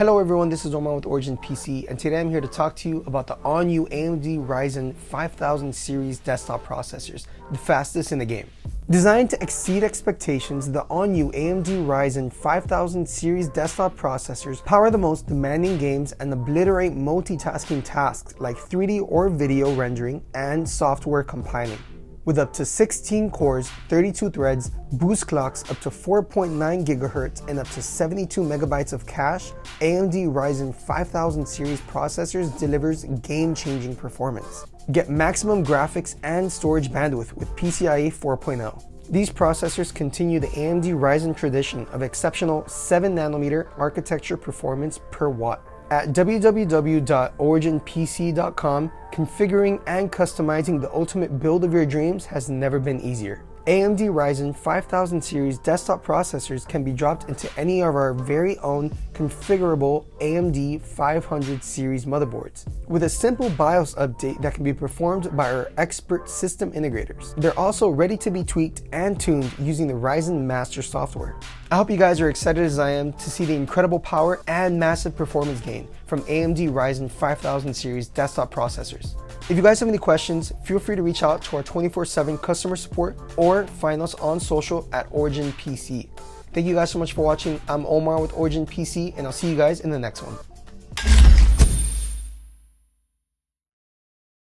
Hello everyone, this is Omar with Origin PC and today I'm here to talk to you about the all-new AMD Ryzen 5000 series desktop processors, the fastest in the game. Designed to exceed expectations, the all-new AMD Ryzen 5000 series desktop processors power the most demanding games and obliterate multitasking tasks like 3D or video rendering and software compiling. With up to 16 cores, 32 threads, boost clocks up to 4.9 GHz, and up to 72 megabytes of cache, AMD Ryzen 5000 series processors delivers game-changing performance. Get maximum graphics and storage bandwidth with PCIe 4.0. These processors continue the AMD Ryzen tradition of exceptional 7nm architecture performance per watt. At www.originpc.com, configuring and customizing the ultimate build of your dreams has never been easier. AMD Ryzen 5000 series desktop processors can be dropped into any of our very own configurable AMD 500 series motherboards with a simple BIOS update that can be performed by our expert system integrators. They're also ready to be tweaked and tuned using the Ryzen Master software. I hope you guys are excited as I am to see the incredible power and massive performance gain from AMD Ryzen 5000 series desktop processors. If you guys have any questions, feel free to reach out to our 24-7 customer support or find us on social at Origin PC. Thank you guys so much for watching. I'm Omar with Origin PC and I'll see you guys in the next one.